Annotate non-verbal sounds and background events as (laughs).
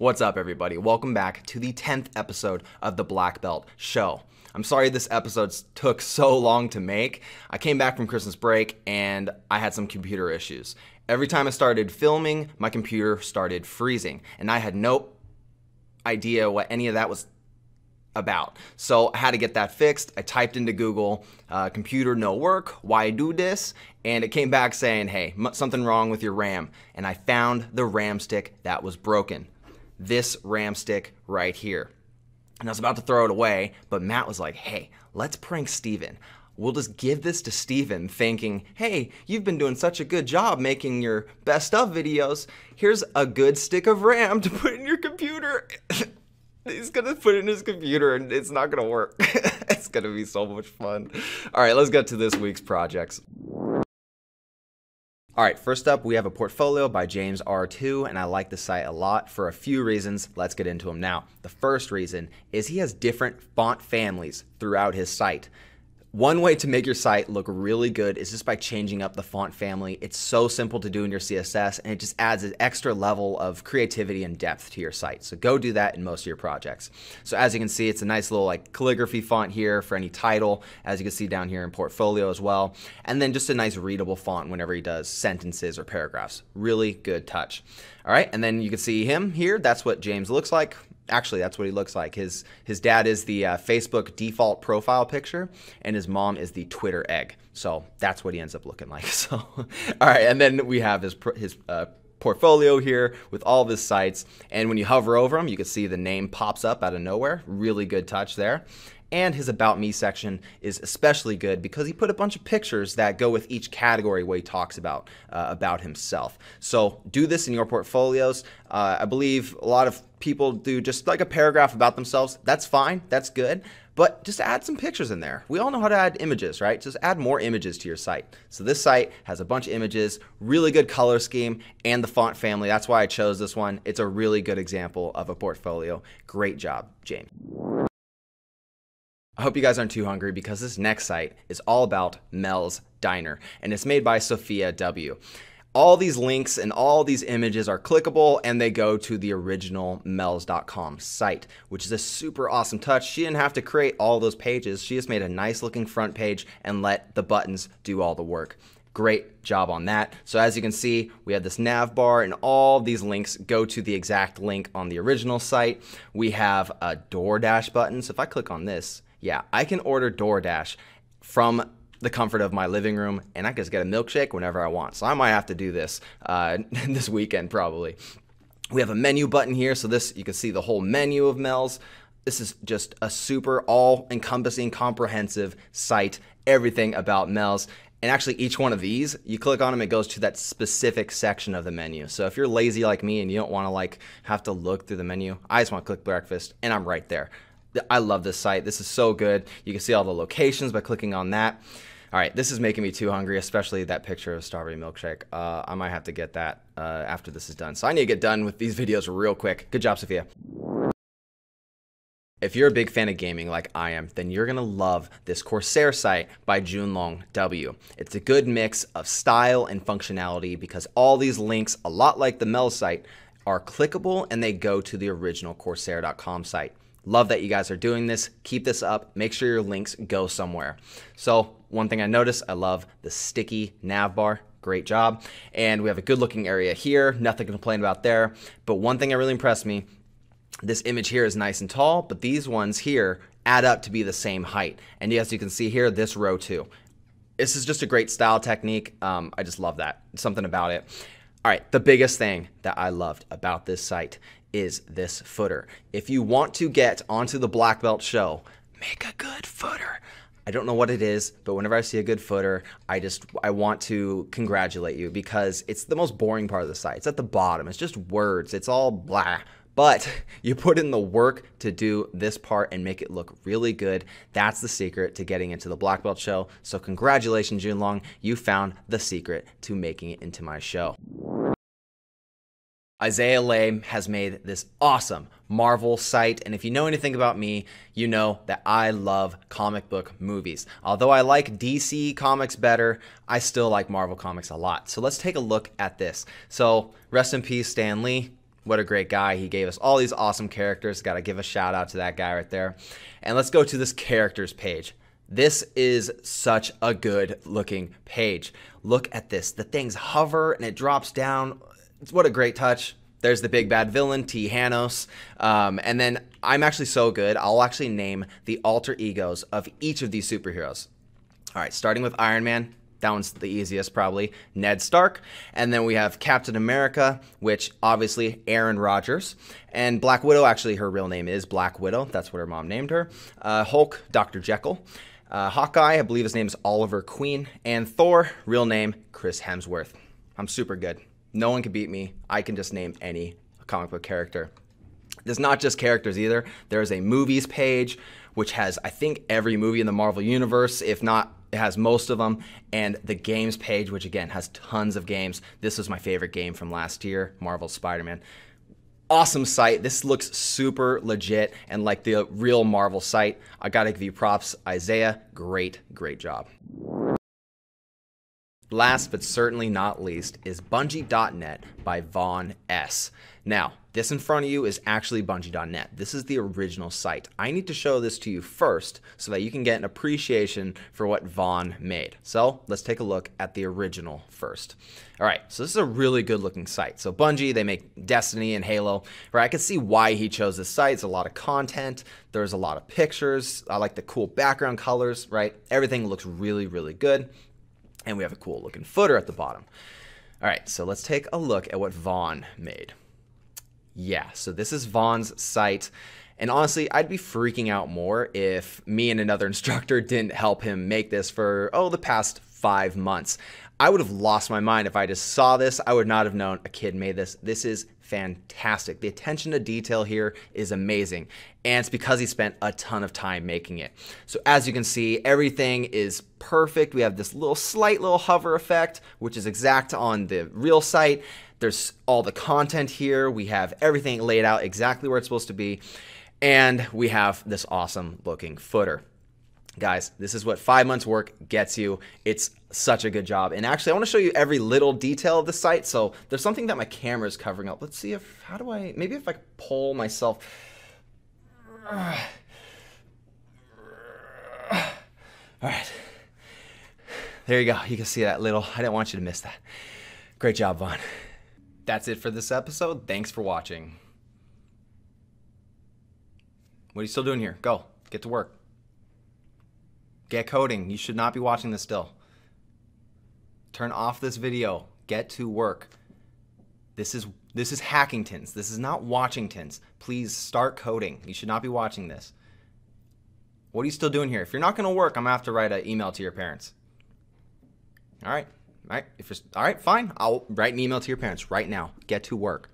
What's up, everybody? Welcome back to the 10th episode of the Black Belt Show. I'm sorry this episode took so long to make. I came back from Christmas break and I had some computer issues. Every time I started filming, my computer started freezing, and I had no idea what any of that was about. So I had to get that fixed. I typed into Google, uh, computer no work, why do this? And it came back saying, hey, something wrong with your RAM. And I found the RAM stick that was broken this RAM stick right here. And I was about to throw it away, but Matt was like, hey, let's prank Steven. We'll just give this to Steven thinking, hey, you've been doing such a good job making your best of videos. Here's a good stick of RAM to put in your computer. (laughs) He's gonna put it in his computer and it's not gonna work. (laughs) it's gonna be so much fun. All right, let's get to this week's projects. All right, first up, we have a portfolio by James R2, and I like the site a lot for a few reasons. Let's get into them now. The first reason is he has different font families throughout his site. One way to make your site look really good is just by changing up the font family. It's so simple to do in your CSS and it just adds an extra level of creativity and depth to your site. So go do that in most of your projects. So as you can see, it's a nice little like calligraphy font here for any title, as you can see down here in portfolio as well. And then just a nice readable font whenever he does sentences or paragraphs. Really good touch. All right, and then you can see him here. That's what James looks like actually that's what he looks like. His his dad is the uh, facebook default profile picture and his mom is the twitter egg. So that's what he ends up looking like. (laughs) So all right and then we have his his uh, portfolio here with all of his sites. And when you hover over them you can see the name pops up out of nowhere. Really good touch there and his About Me section is especially good because he put a bunch of pictures that go with each category where he talks about uh, about himself. So do this in your portfolios. Uh, I believe a lot of people do just like a paragraph about themselves. That's fine. That's good. But just add some pictures in there. We all know how to add images, right? Just add more images to your site. So this site has a bunch of images, really good color scheme, and the font family. That's why I chose this one. It's a really good example of a portfolio. Great job, James. I hope you guys aren't too hungry because this next site is all about Mel's Diner and it's made by Sophia W. All these links and all these images are clickable and they go to the original Mel's.com site, which is a super awesome touch. She didn't have to create all those pages. She just made a nice looking front page and let the buttons do all the work. Great job on that. So as you can see, we have this nav bar and all these links go to the exact link on the original site. We have a DoorDash button. So if I click on this, yeah, I can order DoorDash from the comfort of my living room and I can just get a milkshake whenever I want. So I might have to do this uh, (laughs) this weekend probably. We have a menu button here, so this you can see the whole menu of Mel's. This is just a super all encompassing, comprehensive site, everything about Mel's. And actually, each one of these, you click on them, it goes to that specific section of the menu. So if you're lazy like me and you don't want to like have to look through the menu, I just want to click breakfast, and I'm right there. I love this site. This is so good. You can see all the locations by clicking on that. All right, this is making me too hungry, especially that picture of strawberry milkshake. Uh, I might have to get that uh, after this is done. So I need to get done with these videos real quick. Good job, Sophia. If you're a big fan of gaming like I am, then you're gonna love this Corsair site by Junlong W. It's a good mix of style and functionality because all these links, a lot like the Mel site, are clickable and they go to the original Corsair.com site. Love that you guys are doing this. Keep this up. Make sure your links go somewhere. So one thing I noticed, I love the sticky nav bar. Great job. And we have a good looking area here. Nothing to complain about there. But one thing that really impressed me, this image here is nice and tall, but these ones here add up to be the same height. And as you can see here, this row too. This is just a great style technique. Um, I just love that. Something about it. All right, the biggest thing that I loved about this site is this footer. If you want to get onto the black belt show, make a good footer. I don't know what it is, but whenever I see a good footer, I just I want to congratulate you because it's the most boring part of the site. It's at the bottom. It's just words. It's all blah. But (laughs) you put in the work to do this part and make it look really good. That's the secret to getting into the Black Belt show. So congratulations, Junlong. You found the secret to making it into my show. Isaiah Le has made this awesome Marvel site, and if you know anything about me, you know that I love comic book movies. Although I like DC comics better, I still like Marvel comics a lot. So let's take a look at this. So, rest in peace, Stan Lee. What a great guy. He gave us all these awesome characters. Got to give a shout out to that guy right there. And let's go to this characters page. This is such a good looking page. Look at this. The things hover and it drops down. It's what a great touch. There's the big bad villain, Thanos. Um, and then I'm actually so good, I'll actually name the alter egos of each of these superheroes. All right, starting with Iron Man. That one's the easiest, probably. Ned Stark. And then we have Captain America, which obviously Aaron Rodgers. And Black Widow, actually, her real name is Black Widow. That's what her mom named her. Uh, Hulk, Dr. Jekyll. Uh, Hawkeye, I believe his name is Oliver Queen. And Thor, real name, Chris Hemsworth. I'm super good. No one can beat me. I can just name any comic book character. There's not just characters either. There's a movies page, which has, I think, every movie in the Marvel Universe, if not, it has most of them. And the games page, which again has tons of games. This was my favorite game from last year, Marvel Spider Man. Awesome site. This looks super legit and like the real Marvel site. I gotta give you props. Isaiah, great, great job. Last but certainly not least is Bungie.net by Vaughn S. Now, this in front of you is actually Bungie.net. This is the original site. I need to show this to you first so that you can get an appreciation for what Vaughn made. So let's take a look at the original first. All right, so this is a really good looking site. So Bungie, they make Destiny and Halo, right? I can see why he chose this site. It's a lot of content. There's a lot of pictures. I like the cool background colors, right? Everything looks really, really good and we have a cool looking footer at the bottom. All right, so let's take a look at what Vaughn made. Yeah, so this is Vaughn's site. And honestly, I'd be freaking out more if me and another (laughs) instructor didn't help him make this for, oh, the past five months. I would have lost my mind if I just saw this. I would not have known a kid made this. This is fantastic. The attention to detail here is amazing. And it's because he spent a ton of time making it. So as you can see, everything is perfect. We have this little slight little hover effect, which is exact on the real site. There's all the content here. We have everything laid out exactly where it's supposed to be. And we have this awesome looking footer. Guys, this is what five months work gets you. It's such a good job. And actually, I want to show you every little detail of the site. So there's something that my camera is covering up. Let's see if, how do I, maybe if I pull myself. (sighs) All right. There you go. You can see that little, I didn't want you to miss that. Great job, Vaughn. That's it for this episode. Thanks for watching. What are you still doing here? Go. Get to work. Get coding. You should not be watching this still. Turn off this video. Get to work. This is this is Hackingtons. This is not Watchingtons. Please start coding. You should not be watching this. What are you still doing here? If you're not going to work, I'm going to have to write an email to your parents. All right. All right. If you're, all right, fine. I'll write an email to your parents right now. Get to work.